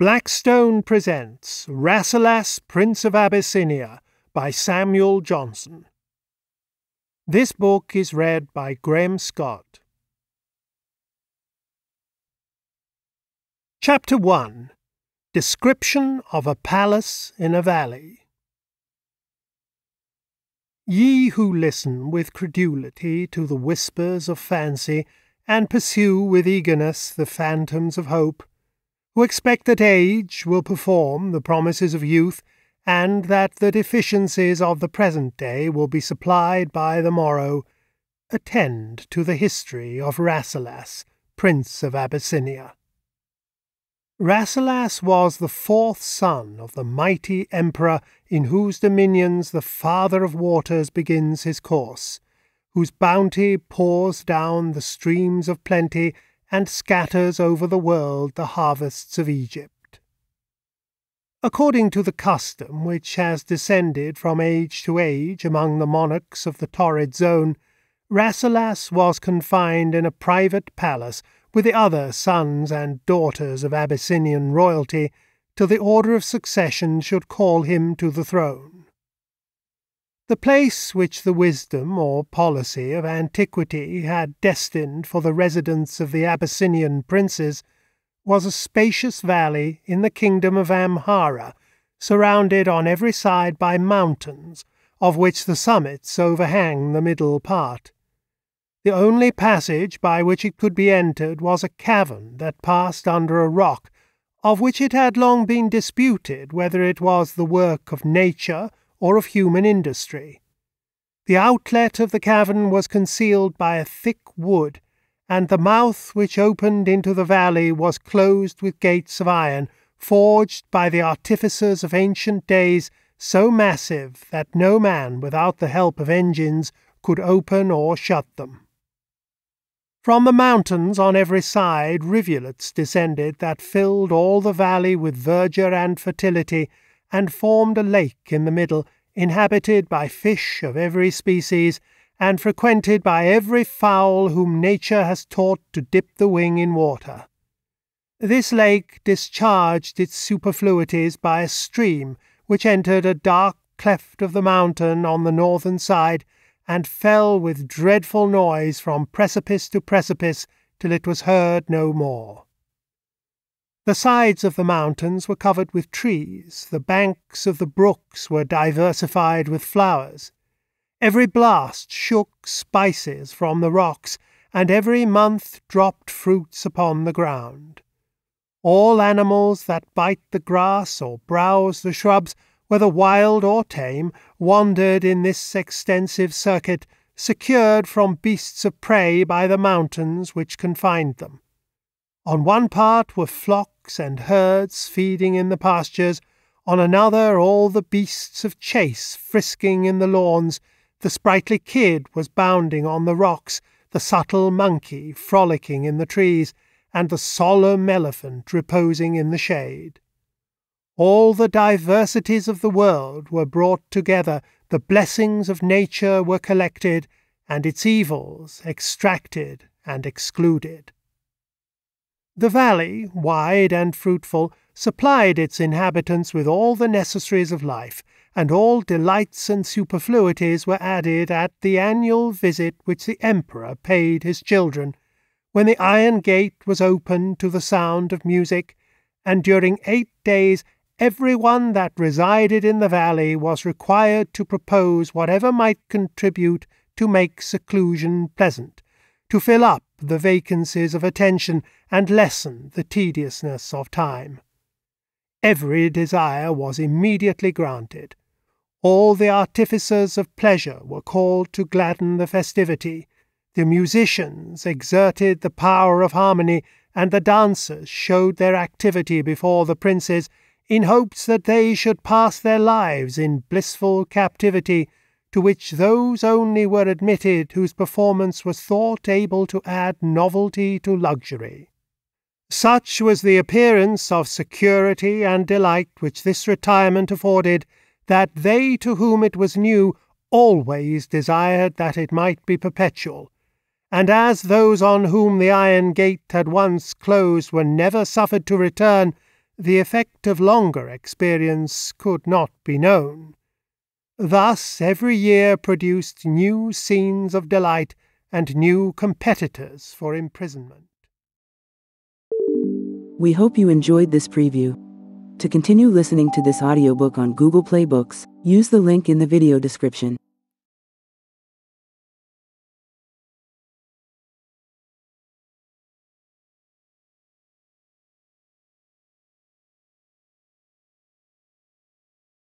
Blackstone presents Rasselas, Prince of Abyssinia by Samuel Johnson. This book is read by Graham Scott. Chapter 1 Description of a Palace in a Valley. Ye who listen with credulity to the whispers of fancy, and pursue with eagerness the phantoms of hope, who expect that age will perform the promises of youth, and that the deficiencies of the present day will be supplied by the morrow, attend to the history of Rasselas, Prince of Abyssinia. Rasselas was the fourth son of the mighty emperor in whose dominions the Father of Waters begins his course, whose bounty pours down the streams of plenty and scatters over the world the harvests of Egypt. According to the custom which has descended from age to age among the monarchs of the torrid zone, Rasselas was confined in a private palace with the other sons and daughters of Abyssinian royalty till the order of succession should call him to the throne. The place which the wisdom or policy of antiquity had destined for the residence of the Abyssinian princes was a spacious valley in the kingdom of Amhara, surrounded on every side by mountains, of which the summits overhang the middle part. The only passage by which it could be entered was a cavern that passed under a rock, of which it had long been disputed whether it was the work of nature or of human industry. The outlet of the cavern was concealed by a thick wood, and the mouth which opened into the valley was closed with gates of iron, forged by the artificers of ancient days, so massive that no man without the help of engines could open or shut them. From the mountains on every side rivulets descended that filled all the valley with verdure and fertility, and formed a lake in the middle, inhabited by fish of every species, and frequented by every fowl whom nature has taught to dip the wing in water. This lake discharged its superfluities by a stream which entered a dark cleft of the mountain on the northern side, and fell with dreadful noise from precipice to precipice till it was heard no more. The sides of the mountains were covered with trees, the banks of the brooks were diversified with flowers. Every blast shook spices from the rocks, and every month dropped fruits upon the ground. All animals that bite the grass or browse the shrubs, whether wild or tame, wandered in this extensive circuit, secured from beasts of prey by the mountains which confined them. On one part were flocks and herds feeding in the pastures, on another all the beasts of chase frisking in the lawns, the sprightly kid was bounding on the rocks, the subtle monkey frolicking in the trees, and the solemn elephant reposing in the shade. All the diversities of the world were brought together, the blessings of nature were collected, and its evils extracted and excluded. The valley, wide and fruitful, supplied its inhabitants with all the necessaries of life, and all delights and superfluities were added at the annual visit which the emperor paid his children, when the iron gate was opened to the sound of music, and during eight days every one that resided in the valley was required to propose whatever might contribute to make seclusion pleasant, to fill up the vacancies of attention and lessen the tediousness of time. Every desire was immediately granted. All the artificers of pleasure were called to gladden the festivity. The musicians exerted the power of harmony, and the dancers showed their activity before the princes in hopes that they should pass their lives in blissful captivity to which those only were admitted whose performance was thought able to add novelty to luxury. Such was the appearance of security and delight which this retirement afforded, that they to whom it was new always desired that it might be perpetual, and as those on whom the iron gate had once closed were never suffered to return, the effect of longer experience could not be known. Thus every year produced new scenes of delight and new competitors for imprisonment. We hope you enjoyed this preview. To continue listening to this audiobook on Google Play Books, use the link in the video description.